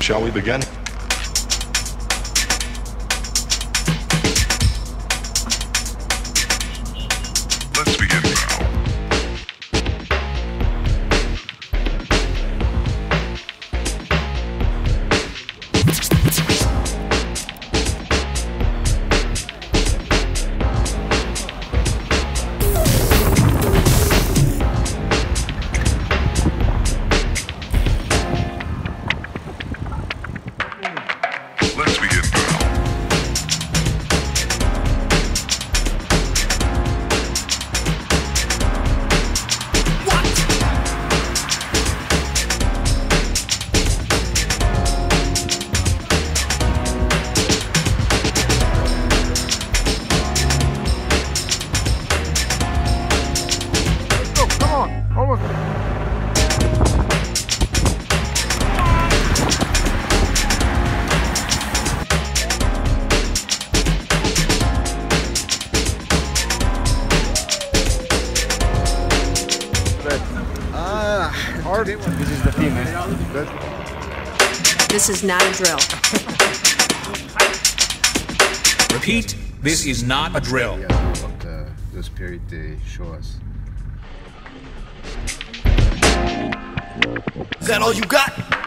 Shall we begin? Hard. This is the thing, man. Good. This is not a drill. Repeat, this is not a drill. Yeah, what the, the spirit they show us. Is that all you got?